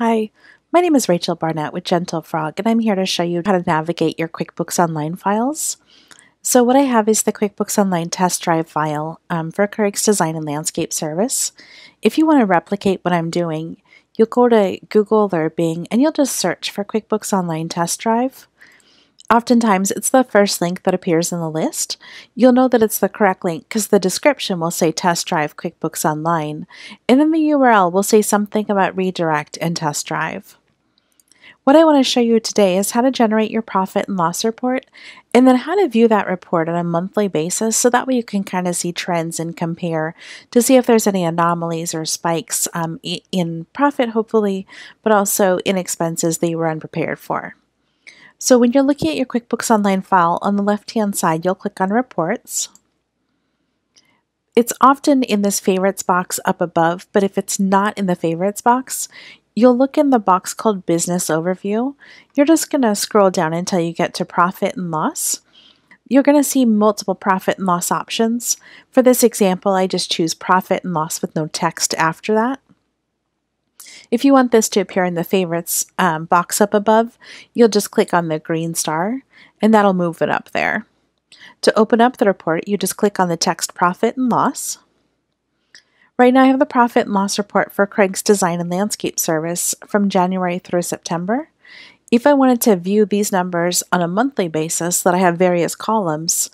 Hi, my name is Rachel Barnett with Gentle Frog, and I'm here to show you how to navigate your QuickBooks Online files. So what I have is the QuickBooks Online test drive file um, for Craig's Design and Landscape Service. If you want to replicate what I'm doing, you'll go to Google or Bing and you'll just search for QuickBooks Online test drive. Oftentimes, it's the first link that appears in the list. You'll know that it's the correct link because the description will say Test Drive QuickBooks Online, and then the URL will say something about redirect and test drive. What I want to show you today is how to generate your profit and loss report and then how to view that report on a monthly basis so that way you can kind of see trends and compare to see if there's any anomalies or spikes um, in profit, hopefully, but also in expenses that you were unprepared for. So when you're looking at your QuickBooks Online file, on the left-hand side, you'll click on Reports. It's often in this Favorites box up above, but if it's not in the Favorites box, you'll look in the box called Business Overview. You're just going to scroll down until you get to Profit and Loss. You're going to see multiple profit and loss options. For this example, I just choose Profit and Loss with no text after that. If you want this to appear in the favorites um, box up above, you'll just click on the green star and that'll move it up there. To open up the report, you just click on the text profit and loss. Right now I have the profit and loss report for Craig's Design and Landscape Service from January through September. If I wanted to view these numbers on a monthly basis that I have various columns,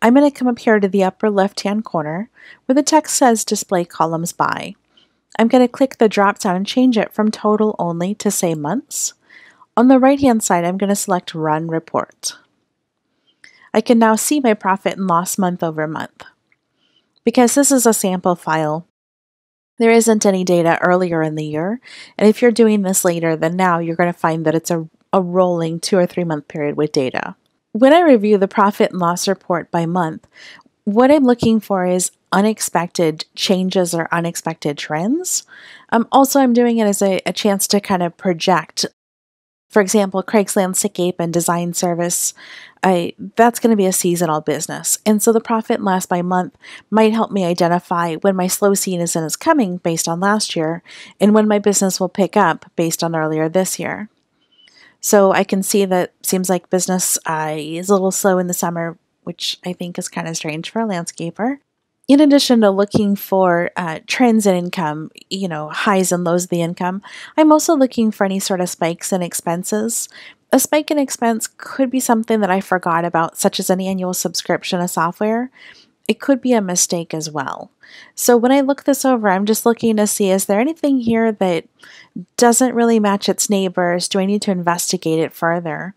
I'm going to come up here to the upper left hand corner where the text says display columns by. I'm going to click the drop down and change it from total only to say months. On the right hand side, I'm going to select Run Report. I can now see my profit and loss month over month. Because this is a sample file, there isn't any data earlier in the year, and if you're doing this later than now, you're going to find that it's a, a rolling two or three month period with data. When I review the profit and loss report by month, what I'm looking for is unexpected changes or unexpected trends. Um, also, I'm doing it as a, a chance to kind of project. For example, Craig's Landscape and Design Service, I, that's going to be a seasonal business. And so the profit and loss by month might help me identify when my slow season is coming based on last year and when my business will pick up based on earlier this year. So I can see that seems like business uh, is a little slow in the summer which I think is kind of strange for a landscaper. In addition to looking for uh, trends in income, you know, highs and lows of the income, I'm also looking for any sort of spikes in expenses. A spike in expense could be something that I forgot about, such as an annual subscription of software. It could be a mistake as well. So when I look this over, I'm just looking to see is there anything here that doesn't really match its neighbors? Do I need to investigate it further?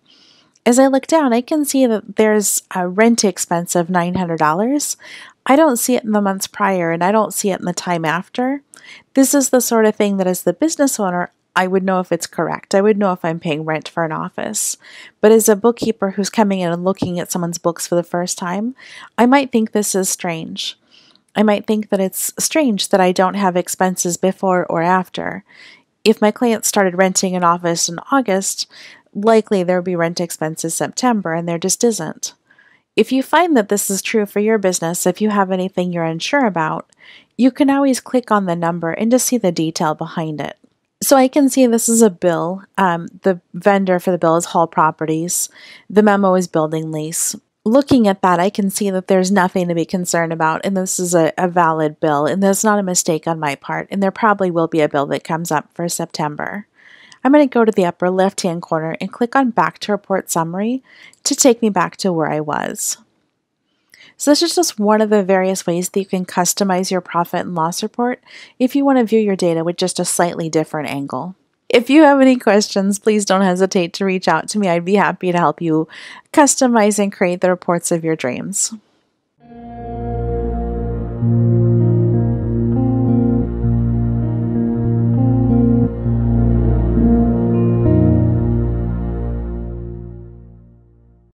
As I look down, I can see that there's a rent expense of $900. I don't see it in the months prior and I don't see it in the time after. This is the sort of thing that, as the business owner, I would know if it's correct. I would know if I'm paying rent for an office. But as a bookkeeper who's coming in and looking at someone's books for the first time, I might think this is strange. I might think that it's strange that I don't have expenses before or after. If my client started renting an office in August, likely there will be rent expenses September, and there just isn't. If you find that this is true for your business, if you have anything you're unsure about, you can always click on the number and just see the detail behind it. So I can see this is a bill. Um, the vendor for the bill is Hall Properties. The memo is building lease. Looking at that, I can see that there's nothing to be concerned about, and this is a, a valid bill, and there's not a mistake on my part, and there probably will be a bill that comes up for September. I'm going to go to the upper left hand corner and click on Back to Report Summary to take me back to where I was. So this is just one of the various ways that you can customize your profit and loss report if you want to view your data with just a slightly different angle. If you have any questions, please don't hesitate to reach out to me. I'd be happy to help you customize and create the reports of your dreams.